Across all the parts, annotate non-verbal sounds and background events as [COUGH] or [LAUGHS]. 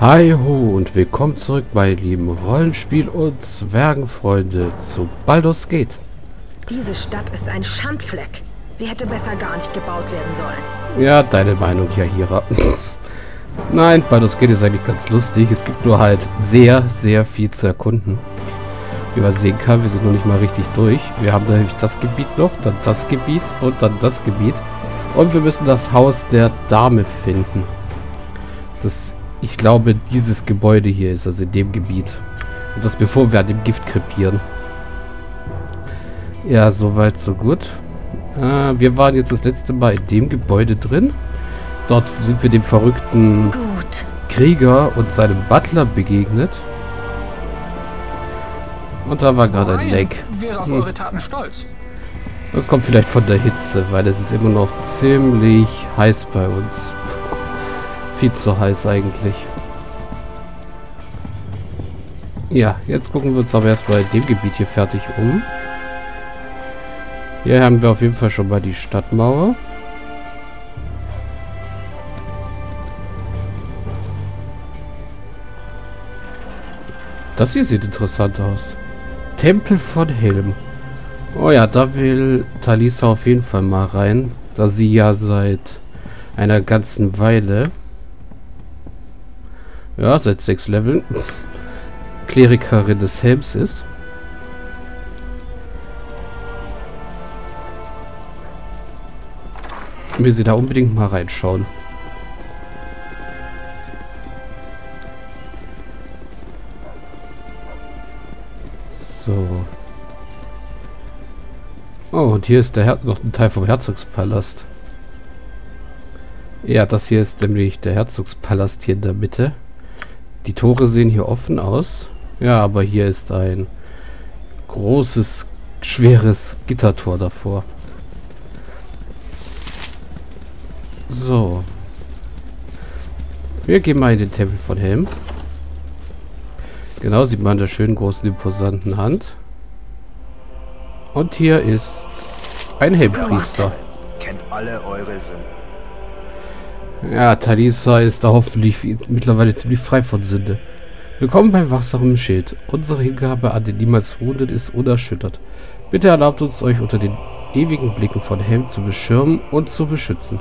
Hi ho und willkommen zurück bei lieben Rollenspiel- und Zwergenfreunde zu Baldur's Gate. Diese Stadt ist ein Schandfleck. Sie hätte besser gar nicht gebaut werden sollen. Ja, deine Meinung, Yahira. [LAUGHS] Nein, Baldur's Gate ist eigentlich ganz lustig. Es gibt nur halt sehr, sehr viel zu erkunden. Wie man sehen kann, wir sind noch nicht mal richtig durch. Wir haben nämlich das Gebiet noch, dann das Gebiet und dann das Gebiet. Und wir müssen das Haus der Dame finden. Das ich glaube, dieses Gebäude hier ist also in dem Gebiet. Und das bevor wir an dem Gift krepieren. Ja, soweit, so gut. Äh, wir waren jetzt das letzte Mal in dem Gebäude drin. Dort sind wir dem verrückten gut. Krieger und seinem Butler begegnet. Und da war gerade ein Leck. Hm. Das kommt vielleicht von der Hitze, weil es ist immer noch ziemlich heiß bei uns. Viel zu heiß eigentlich. Ja, jetzt gucken wir uns aber erstmal in dem Gebiet hier fertig um. Hier haben wir auf jeden Fall schon mal die Stadtmauer. Das hier sieht interessant aus. Tempel von Helm. Oh ja, da will Talisa auf jeden Fall mal rein. Da sie ja seit einer ganzen Weile ja, seit sechs Leveln. Klerikerin des Helms ist. Wir sie da unbedingt mal reinschauen. So. Oh, und hier ist der Her noch ein Teil vom Herzogspalast. Ja, das hier ist nämlich der Herzogspalast hier in der Mitte. Die Tore sehen hier offen aus. Ja, aber hier ist ein großes, schweres Gittertor davor. So. Wir gehen mal in den Tempel von Helm. Genau, sieht man an der schönen, großen, imposanten Hand. Und hier ist ein Helmpriester. Kennt alle eure Sünden. Ja, Talisa ist da hoffentlich mittlerweile ziemlich frei von Sünde. Willkommen beim wachsamen Schild. Unsere Hingabe an den niemals Ruhenden ist unerschüttert. Bitte erlaubt uns, euch unter den ewigen Blicken von Helm zu beschirmen und zu beschützen.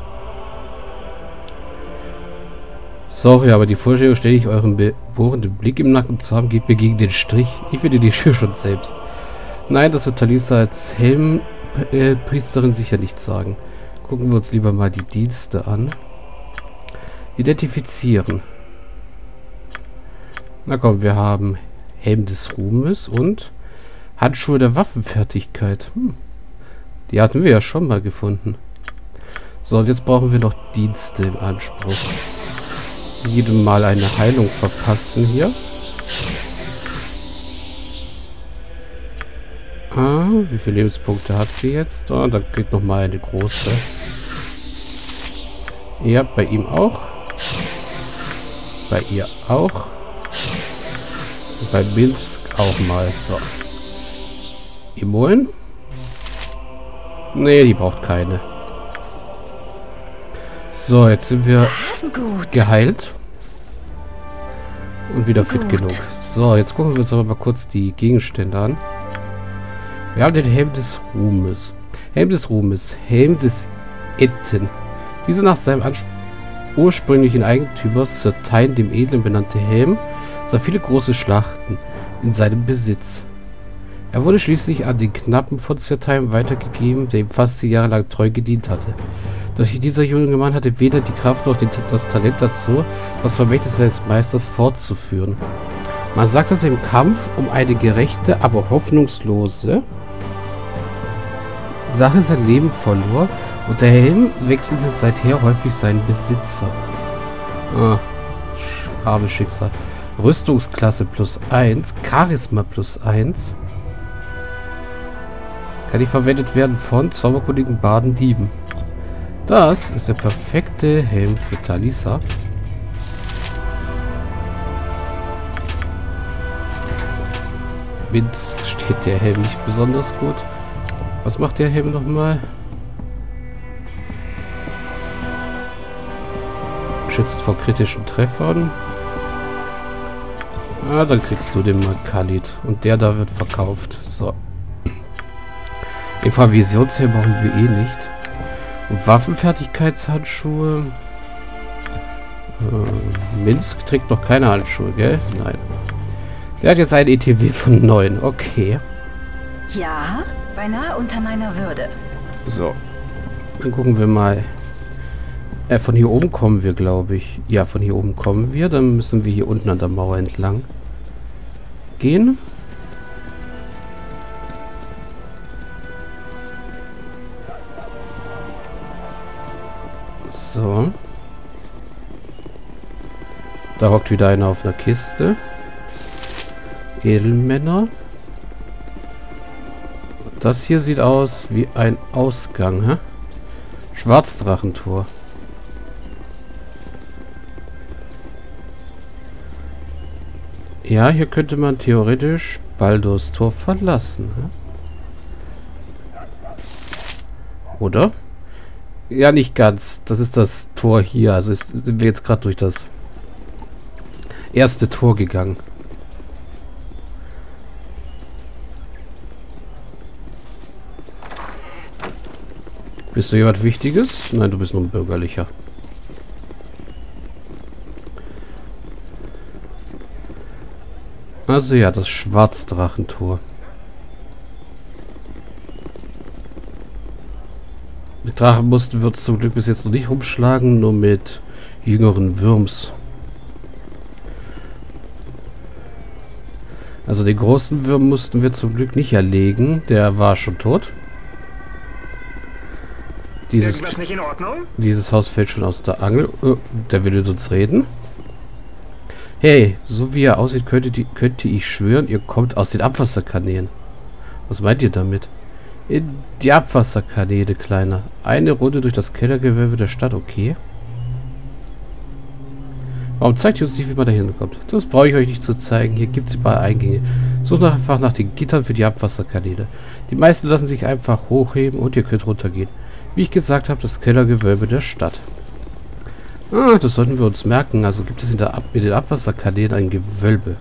Sorry, aber die Vorstellung, ständig euren bohrenden Blick im Nacken zu haben, geht mir gegen den Strich. Ich finde die Schür schon selbst. Nein, das wird Talisa als Helmpriesterin sicher nicht sagen. Gucken wir uns lieber mal die Dienste an. Identifizieren. Na komm, wir haben Helm des Ruhmes und Handschuhe der Waffenfertigkeit. Hm. Die hatten wir ja schon mal gefunden. So, und jetzt brauchen wir noch Dienste im Anspruch. Jedem Mal eine Heilung verpassen hier. Ah, wie viele Lebenspunkte hat sie jetzt? Oh, da kriegt noch mal eine große. Ja, bei ihm auch. Bei ihr auch. Und bei Minsk auch mal. So. Imolen? Nee, die braucht keine. So, jetzt sind wir geheilt. Und wieder fit Gut. genug. So, jetzt gucken wir uns aber mal kurz die Gegenstände an. Wir haben den Helm des Ruhmes. Helm des Ruhmes. Helm des Itten. Diese nach seinem Anspruch ursprünglichen Eigentümers Sir Tyne dem Edlen benannte Helm sah viele große Schlachten in seinem Besitz. Er wurde schließlich an den Knappen von Sir Tyne weitergegeben, der ihm fast zehn Jahre lang treu gedient hatte. Doch dieser junge Mann hatte weder die Kraft noch das Talent dazu, das Vermächtnis seines Meisters fortzuführen. Man sagt, dass er im Kampf um eine gerechte, aber hoffnungslose Sache sein Leben verlor und der Helm wechselte seither häufig seinen Besitzer. Ah, armes Schicksal. Rüstungsklasse plus 1, Charisma plus 1. Kann nicht verwendet werden von Zauberkundigen Baden Dieben. Das ist der perfekte Helm für Talisa. Minz steht der Helm nicht besonders gut. Was macht der Helm nochmal? Schützt vor kritischen Treffern. Ah, dann kriegst du den mal Khalid. Und der da wird verkauft. So. Infravisionshelm brauchen wir eh nicht. Und Waffenfertigkeitshandschuhe. Äh, Minsk trägt noch keine Handschuhe, gell? Nein. Der hat jetzt ein ETW von 9. Okay. Ja, beinahe unter meiner Würde. So. Dann gucken wir mal. Äh, von hier oben kommen wir, glaube ich. Ja, von hier oben kommen wir. Dann müssen wir hier unten an der Mauer entlang gehen. So. Da hockt wieder einer auf einer Kiste. Edelmänner. Das hier sieht aus wie ein Ausgang, hä? Schwarzdrachentor. Ja, hier könnte man theoretisch Baldurs Tor verlassen. Hä? Oder? Ja, nicht ganz. Das ist das Tor hier. Also ist, sind wir jetzt gerade durch das erste Tor gegangen. Bist du jemand Wichtiges? Nein, du bist nur ein Bürgerlicher. Also ja, das Schwarzdrachentor. Mit Drachenmuster wird es zum Glück bis jetzt noch nicht rumschlagen, nur mit jüngeren Würms. Also den großen Würm mussten wir zum Glück nicht erlegen. Der war schon tot. Dieses, dieses Haus fällt schon aus der Angel. Oh, der will mit uns reden. Hey, so wie er aussieht, könnte, die, könnte ich schwören, ihr kommt aus den Abwasserkanälen. Was meint ihr damit? In die Abwasserkanäle, Kleiner. Eine Runde durch das Kellergewölbe der Stadt, okay. Warum zeigt ihr uns nicht, wie man da hinkommt? Das brauche ich euch nicht zu zeigen. Hier gibt es überall Eingänge. Sucht einfach nach den Gittern für die Abwasserkanäle. Die meisten lassen sich einfach hochheben und ihr könnt runtergehen. Wie ich gesagt habe, das Kellergewölbe der Stadt. Ah, das sollten wir uns merken. Also gibt es in, der Ab in den Abwasserkanälen ein Gewölbe.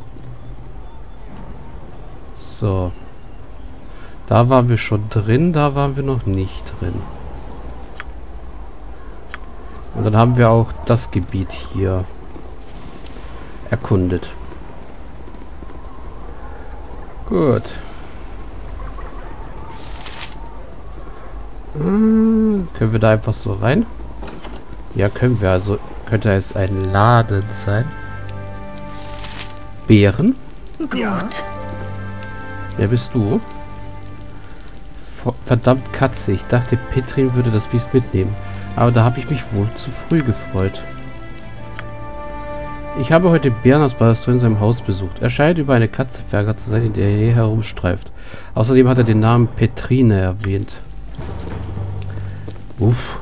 So. Da waren wir schon drin, da waren wir noch nicht drin. Und dann haben wir auch das Gebiet hier erkundet. Gut. Hm, können wir da einfach so rein? Ja, können wir. Also könnte es ein Laden sein. Bären? Gut. Wer bist du? Verdammt Katze. Ich dachte, Petrin würde das Biest mitnehmen. Aber da habe ich mich wohl zu früh gefreut. Ich habe heute Bären aus Balastro in seinem Haus besucht. Er scheint über eine Katze verärgert zu sein, in der er hier herumstreift. Außerdem hat er den Namen Petrine erwähnt. Uff.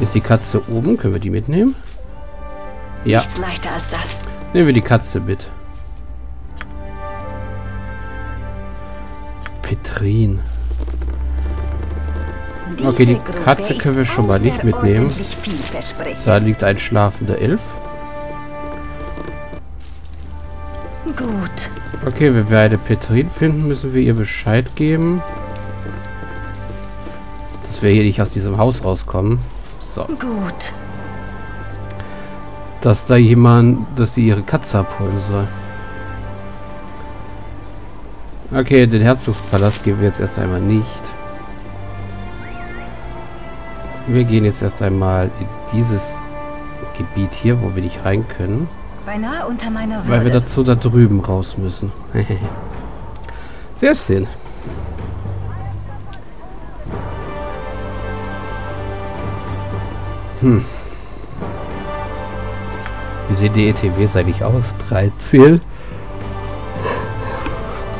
Ist die Katze oben? Können wir die mitnehmen? Ja. Nichts leichter als das. Nehmen wir die Katze mit. Petrin. Okay, die Katze können wir schon mal nicht mitnehmen. Da liegt ein schlafender Elf. Gut. Okay, wenn wir eine Petrin finden, müssen wir ihr Bescheid geben. Dass wir hier nicht aus diesem Haus rauskommen. So. Gut. Dass da jemand, dass sie ihre Katze abholen soll. Okay, den Herzogspalast gehen wir jetzt erst einmal nicht. Wir gehen jetzt erst einmal in dieses Gebiet hier, wo wir nicht rein können. Beinahe unter meiner Würde. Weil wir dazu da drüben raus müssen. [LAUGHS] Sehr schön. Hm. Wie sehen die ETWs eigentlich aus? 13?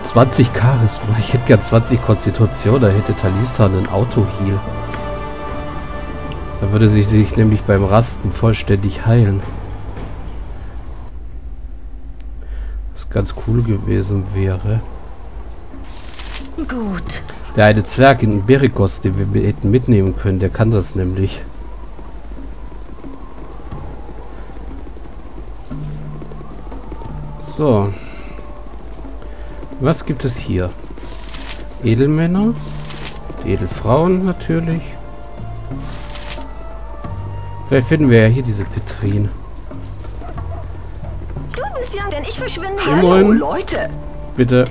20 Charisma. Ich hätte gern 20 Konstitution. Da hätte Talisa einen Auto-Heal. Da würde sie sich nämlich beim Rasten vollständig heilen. Was ganz cool gewesen wäre. Gut. Der eine Zwerg in Berikos, den wir hätten mitnehmen können, der kann das nämlich. So. Was gibt es hier? Edelmänner. Edelfrauen natürlich. Vielleicht finden wir ja hier diese Petrine. Du bist ja, denn ich verschwinde jetzt. Oh, Leute. Bitte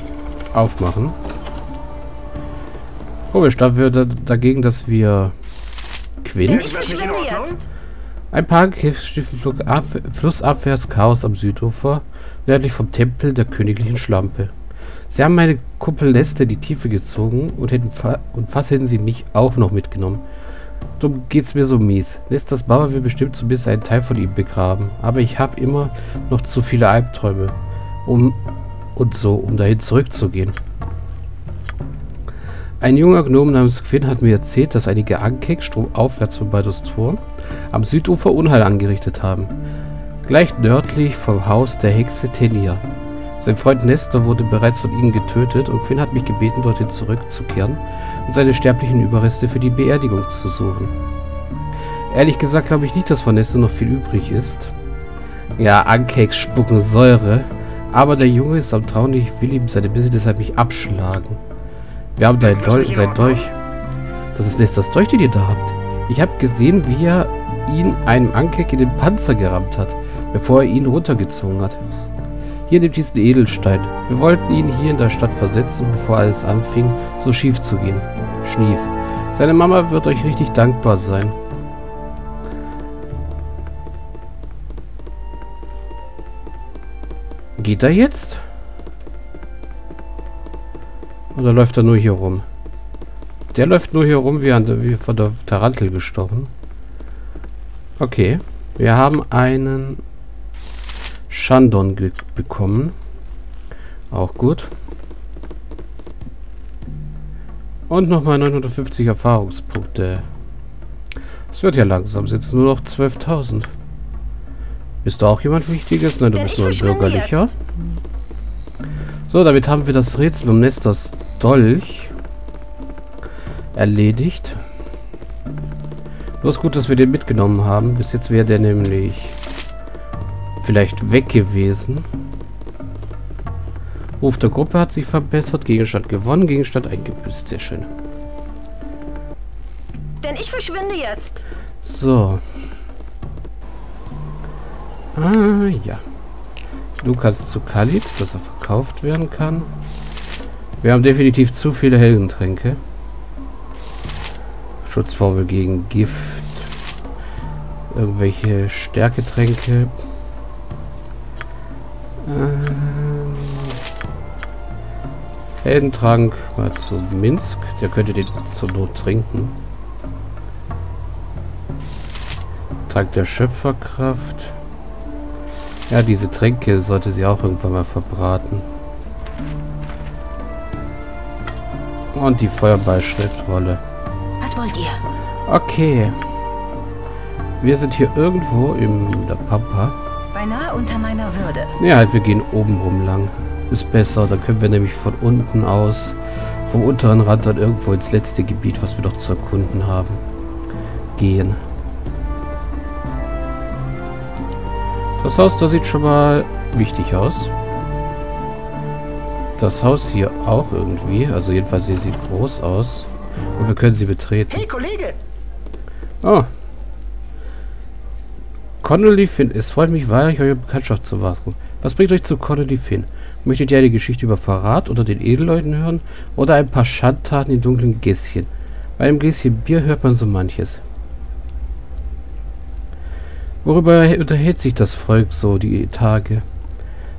aufmachen. Komisch, da wir da, dagegen, dass wir Quinn. Denn ich verschwinde jetzt. Ein paar ab, flussabwärts Chaos am Südufer, nördlich vom Tempel der königlichen Schlampe. Sie haben meine Kuppel Leste in die Tiefe gezogen und hätten fa und fast hätten sie mich auch noch mitgenommen. Darum geht's mir so mies. Nestas Baba will bestimmt zumindest einen Teil von ihm begraben, aber ich habe immer noch zu viele Albträume, um und so, um dahin zurückzugehen. Ein junger Gnome namens Quinn hat mir erzählt, dass einige Ankek stromaufwärts von Baldur's Tor am Südufer Unheil angerichtet haben. Gleich nördlich vom Haus der Hexe Tenia. Sein Freund Nestor wurde bereits von ihnen getötet und Quinn hat mich gebeten, dorthin zurückzukehren und seine sterblichen Überreste für die Beerdigung zu suchen. Ehrlich gesagt glaube ich nicht, dass von Nestor noch viel übrig ist. Ja, Ankeks spucken Säure, aber der Junge ist am Trauen, ich will ihm seine Bisse deshalb nicht abschlagen. Wir haben dein Dolch, sein Dolch. Das ist Nestors Dolch, den ihr da habt. Ich habe gesehen, wie er ihn einem Ankek in den Panzer gerammt hat, bevor er ihn runtergezogen hat. Hier nimmt diesen Edelstein. Wir wollten ihn hier in der Stadt versetzen, bevor alles anfing, so schief zu gehen. Schnief. Seine Mama wird euch richtig dankbar sein. Geht er jetzt? Oder läuft er nur hier rum? Der läuft nur hier rum, wie, an der, wie von der Tarantel gestochen. Okay. Wir haben einen Shandon bekommen. Auch gut. Und nochmal 950 Erfahrungspunkte. Es wird ja langsam. Sitzen nur noch 12.000. Bist du auch jemand Wichtiges? Nein, du bist nur ein Bürgerlicher. jetzt. So, damit haben wir das Rätsel um Nestors Dolch erledigt. Bloß gut, dass wir den mitgenommen haben. Bis jetzt wäre der nämlich vielleicht weg gewesen. Ruf der Gruppe hat sich verbessert. Gegenstand gewonnen. Gegenstand eingebüßt. Sehr schön. Denn ich verschwinde jetzt. So. Ah, ja. Du kannst zu Khalid, dass er verkauft werden kann. Wir haben definitiv zu viele Heldentränke. Schutzformel gegen Gift. Irgendwelche Stärketränke. Ähm, Heldentrank mal zu Minsk. Der könnte den zur Not trinken. Trank der Schöpferkraft. Ja, diese Tränke sollte sie auch irgendwann mal verbraten. Und die Feuerball-Schriftrolle. Was wollt ihr? Okay. Wir sind hier irgendwo in der Pampa. Beinahe unter meiner Würde. Ja, halt, wir gehen oben rum lang. Ist besser, dann können wir nämlich von unten aus, vom unteren Rand dann irgendwo ins letzte Gebiet, was wir doch zu erkunden haben, gehen. Das Haus da sieht schon mal wichtig aus. Das Haus hier auch irgendwie. Also jedenfalls sieht sie groß aus. Und wir können sie betreten. Hey Kollege, Oh. Connolly Finn. Es freut mich wahrlich, eure Bekanntschaft zu wahren. Was bringt euch zu Connolly Finn? Möchtet ihr eine Geschichte über Verrat unter den Edelleuten hören? Oder ein paar Schandtaten in dunklen Gässchen? Bei einem Gläschen Bier hört man so manches. Worüber unterhält sich das Volk so die Tage?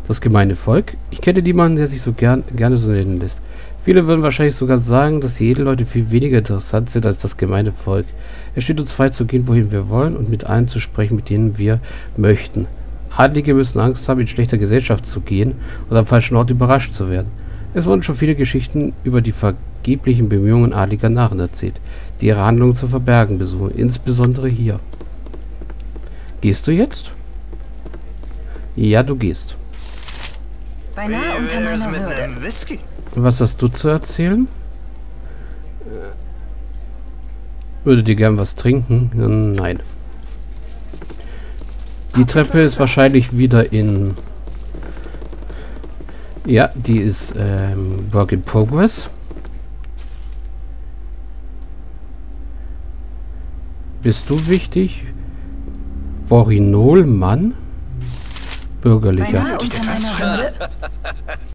Das gemeine Volk? Ich kenne niemanden, der sich so gern, gerne so nennen lässt. Viele würden wahrscheinlich sogar sagen, dass die Edelleute viel weniger interessant sind als das gemeine Volk. Es steht uns frei zu gehen, wohin wir wollen und mit allen zu sprechen, mit denen wir möchten. Adlige müssen Angst haben, in schlechter Gesellschaft zu gehen und am falschen Ort überrascht zu werden. Es wurden schon viele Geschichten über die vergeblichen Bemühungen adliger Narren erzählt, die ihre Handlungen zu verbergen besuchen, insbesondere hier. Gehst du jetzt? Ja, du gehst. Beinahe unter meiner Würde. Was hast du zu erzählen? Würdet ihr gern was trinken? Nein. Die Treppe ist wahrscheinlich wieder in Ja, die ist ähm, Work in Progress. Bist du wichtig? Borinol Mann? Bürgerlicher. Beinahe unter meiner Würde.